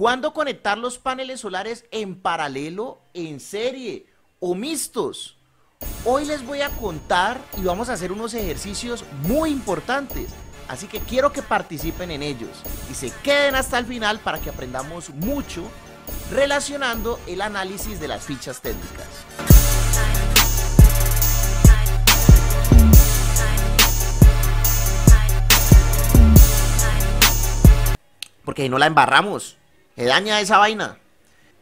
¿Cuándo conectar los paneles solares en paralelo, en serie o mixtos? Hoy les voy a contar y vamos a hacer unos ejercicios muy importantes. Así que quiero que participen en ellos y se queden hasta el final para que aprendamos mucho relacionando el análisis de las fichas técnicas. Porque no la embarramos. Daña esa vaina.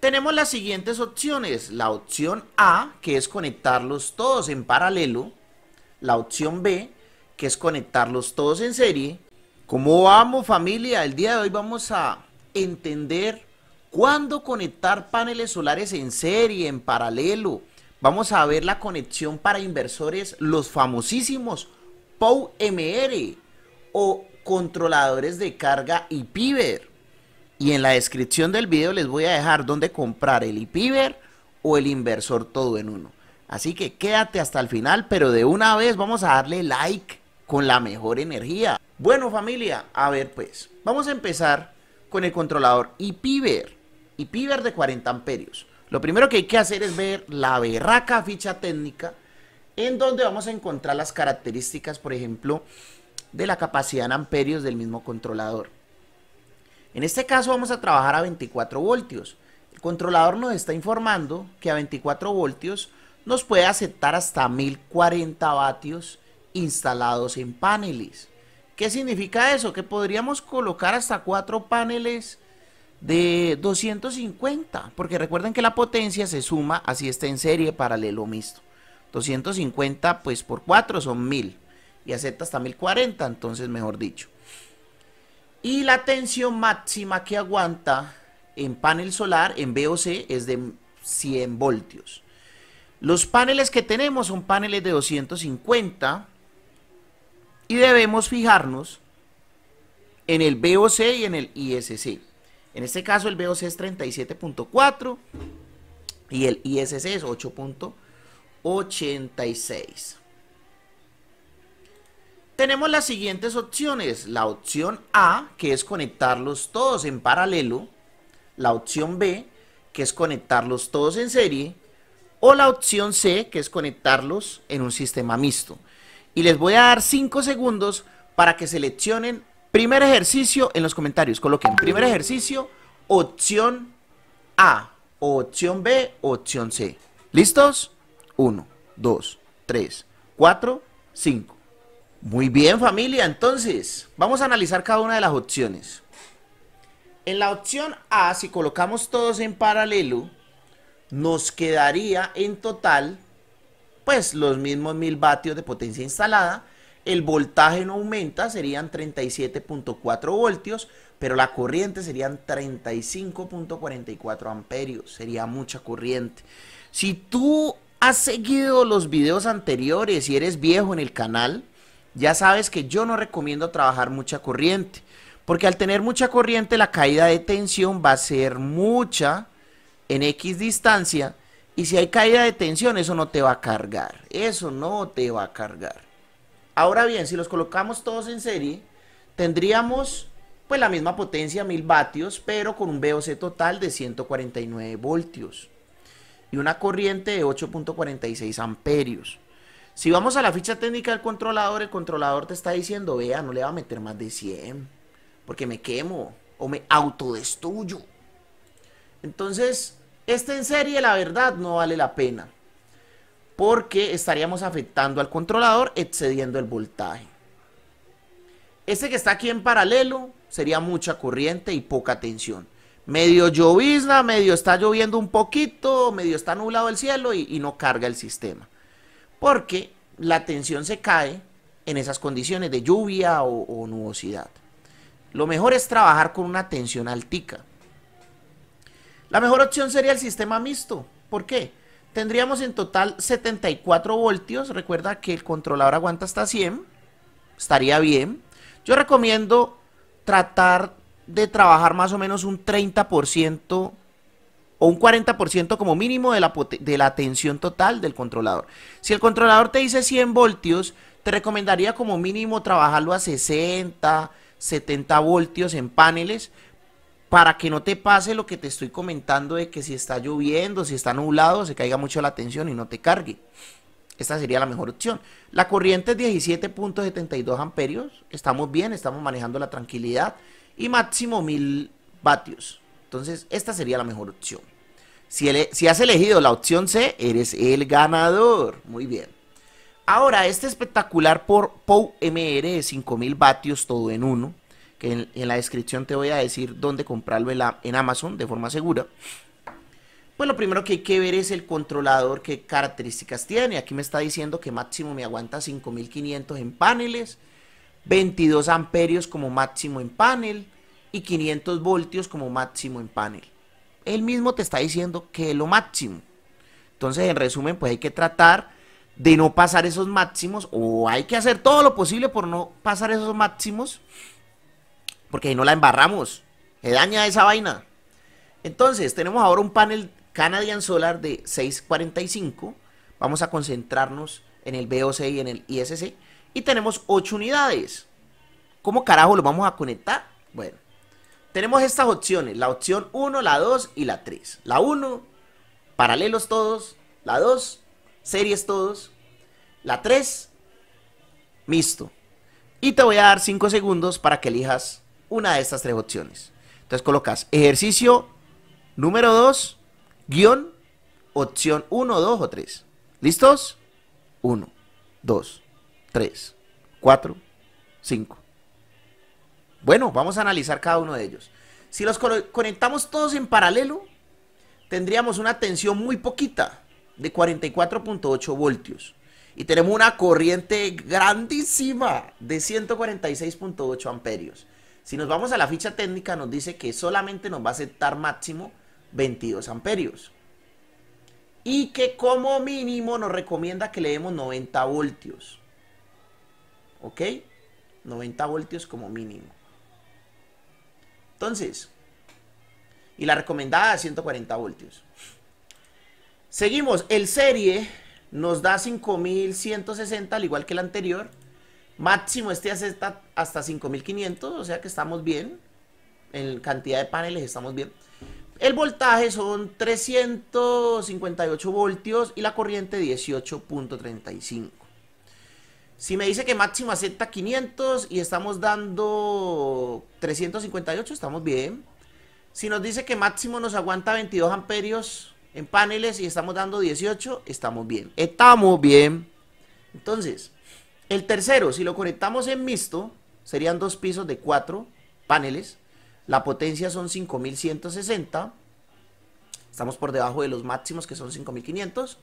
Tenemos las siguientes opciones. La opción A, que es conectarlos todos en paralelo. La opción B, que es conectarlos todos en serie. ¿Cómo vamos familia? El día de hoy vamos a entender cuándo conectar paneles solares en serie, en paralelo. Vamos a ver la conexión para inversores, los famosísimos POW-MR o controladores de carga IPIVER. Y en la descripción del video les voy a dejar dónde comprar el IPIVER o el inversor todo en uno. Así que quédate hasta el final, pero de una vez vamos a darle like con la mejor energía. Bueno familia, a ver pues, vamos a empezar con el controlador IPIVER. IPIVER de 40 amperios. Lo primero que hay que hacer es ver la berraca ficha técnica en donde vamos a encontrar las características, por ejemplo, de la capacidad en amperios del mismo controlador. En este caso vamos a trabajar a 24 voltios. El controlador nos está informando que a 24 voltios nos puede aceptar hasta 1040 vatios instalados en paneles. ¿Qué significa eso? Que podríamos colocar hasta 4 paneles de 250, porque recuerden que la potencia se suma así está en serie paralelo mixto. 250 pues por 4 son 1000 y acepta hasta 1040, entonces mejor dicho. Y la tensión máxima que aguanta en panel solar, en VOC, es de 100 voltios. Los paneles que tenemos son paneles de 250 y debemos fijarnos en el VOC y en el ISC. En este caso el VOC es 37.4 y el ISC es 8.86 tenemos las siguientes opciones. La opción A, que es conectarlos todos en paralelo. La opción B, que es conectarlos todos en serie. O la opción C, que es conectarlos en un sistema mixto. Y les voy a dar 5 segundos para que seleccionen primer ejercicio en los comentarios. Coloquen primer ejercicio, opción A, opción B, opción C. ¿Listos? 1, 2, 3, 4, 5. Muy bien familia, entonces vamos a analizar cada una de las opciones. En la opción A, si colocamos todos en paralelo, nos quedaría en total pues los mismos mil vatios de potencia instalada. El voltaje no aumenta, serían 37.4 voltios, pero la corriente serían 35.44 amperios, sería mucha corriente. Si tú has seguido los videos anteriores y eres viejo en el canal, ya sabes que yo no recomiendo trabajar mucha corriente, porque al tener mucha corriente la caída de tensión va a ser mucha en X distancia y si hay caída de tensión eso no te va a cargar, eso no te va a cargar. Ahora bien, si los colocamos todos en serie, tendríamos pues la misma potencia, 1000 vatios, pero con un VOC total de 149 voltios y una corriente de 8.46 amperios. Si vamos a la ficha técnica del controlador, el controlador te está diciendo, vea, no le va a meter más de 100, porque me quemo o me autodestruyo. Entonces, este en serie, la verdad, no vale la pena, porque estaríamos afectando al controlador excediendo el voltaje. Este que está aquí en paralelo sería mucha corriente y poca tensión. Medio llovizna, medio está lloviendo un poquito, medio está nublado el cielo y, y no carga el sistema porque la tensión se cae en esas condiciones de lluvia o, nubosidad. Lo mejor es trabajar con una tensión altica. La mejor opción sería el sistema mixto. ¿Por qué? Tendríamos en total 74 voltios. Recuerda que el controlador aguanta hasta 100. Estaría bien. Yo recomiendo tratar de trabajar más o menos un 30% o un 40% como mínimo de la, de la tensión total del controlador. Si el controlador te dice 100 voltios, te recomendaría como mínimo trabajarlo a 60, 70 voltios en paneles, para que no te pase lo que te estoy comentando de que si está lloviendo, si está nublado, se caiga mucho la tensión y no te cargue. Esta sería la mejor opción. La corriente es 17.72 amperios. Estamos bien, estamos manejando la tranquilidad. Y máximo 1000 vatios. Entonces, esta sería la mejor opción. Si, has elegido la opción C, eres el ganador. Muy bien. Ahora, este espectacular por POW MR de 5000 vatios todo en uno que en, la descripción te voy a decir dónde comprarlo en, en Amazon de forma segura. Pues lo primero que hay que ver es el controlador, qué características tiene. Aquí me está diciendo que máximo me aguanta 5500 en paneles, 22 amperios como máximo en panel y 500 voltios como máximo en panel. Él mismo te está diciendo que es lo máximo. Entonces, en resumen, pues hay que tratar de no pasar esos máximos o hay que hacer todo lo posible por no pasar esos máximos porque ahí no la embarramos. Se daña esa vaina. Entonces, tenemos ahora un panel Canadian Solar de 645. Vamos a concentrarnos en el BOC y en el ISC. Y tenemos 8 unidades. ¿Cómo carajo lo vamos a conectar? Bueno, tenemos estas opciones. La opción 1, la 2 y la 3. La 1, paralelos todos. La 2, series todos. La 3, mixto. Y te voy a dar 5 segundos para que elijas una de estas tres opciones. Entonces colocas ejercicio número 2, guion, opción 1, 2 o 3. ¿Listos? 1, 2, 3, 4, 5. Bueno, vamos a analizar cada uno de ellos. Si los conectamos todos en paralelo, tendríamos una tensión muy poquita, de 44.8 voltios. Y tenemos una corriente grandísima de 146.8 amperios. Si nos vamos a la ficha técnica, nos dice que solamente nos va a aceptar máximo 22 amperios. Y que como mínimo nos recomienda que le demos 90 voltios. ¿Ok? 90 voltios como mínimo. Entonces, y la recomendada 140 voltios. Seguimos, el serie nos da 5160 al igual que el anterior. Máximo este acepta hasta 5500, o sea que estamos bien. En cantidad de paneles estamos bien. El voltaje son 358 voltios y la corriente 18.35. Si me dice que máximo acepta 500 y estamos dando 358, estamos bien. Si nos dice que máximo nos aguanta 22 amperios en paneles y estamos dando 18, estamos bien. Estamos bien. Entonces, el tercero, si lo conectamos en mixto, serían dos pisos de cuatro paneles. La potencia son 5160. Estamos por debajo de los máximos que son 5500.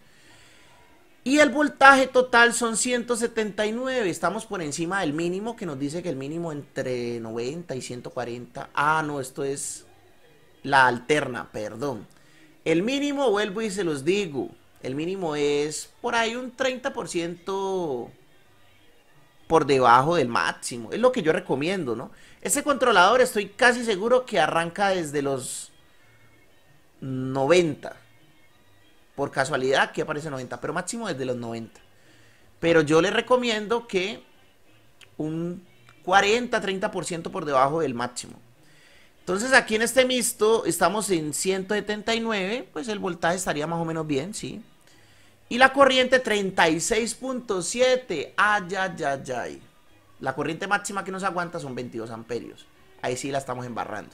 Y el voltaje total son 179. Estamos por encima del mínimo que nos dice que el mínimo entre 90 y 140. Ah, no, esto es la alterna, perdón. El mínimo, vuelvo y se los digo. El mínimo es por ahí un 30% por debajo del máximo. Es lo que yo recomiendo, ¿no? Ese controlador estoy casi seguro que arranca desde los 90. Por casualidad aquí aparece 90, pero máximo desde los 90. Pero yo le recomiendo que un 40-30% por debajo del máximo. Entonces aquí en este mixto estamos en 179, pues el voltaje estaría más o menos bien, sí. Y la corriente 36.7. Ay, ay, ay, ay. La corriente máxima que nos aguanta son 22 amperios. Ahí sí la estamos embarrando.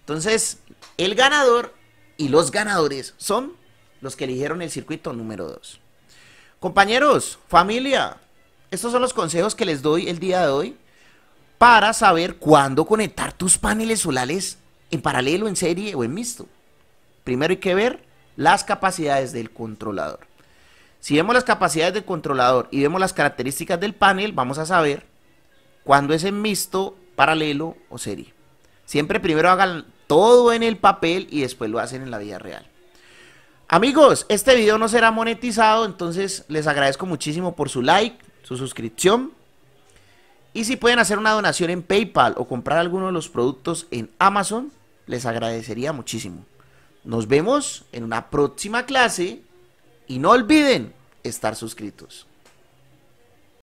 Entonces, el ganador y los ganadores son los que eligieron el circuito número 2. Compañeros, familia, estos son los consejos que les doy el día de hoy para saber cuándo conectar tus paneles solares en paralelo, en serie o en mixto. Primero hay que ver las capacidades del controlador. Si vemos las capacidades del controlador y vemos las características del panel, vamos a saber cuándo es en mixto, paralelo o serie. Siempre primero hagan todo en el papel y después lo hacen en la vida real. Amigos, este video no será monetizado, entonces les agradezco muchísimo por su like, su suscripción. Y si pueden hacer una donación en PayPal o comprar alguno de los productos en Amazon, les agradecería muchísimo. Nos vemos en una próxima clase y no olviden estar suscritos.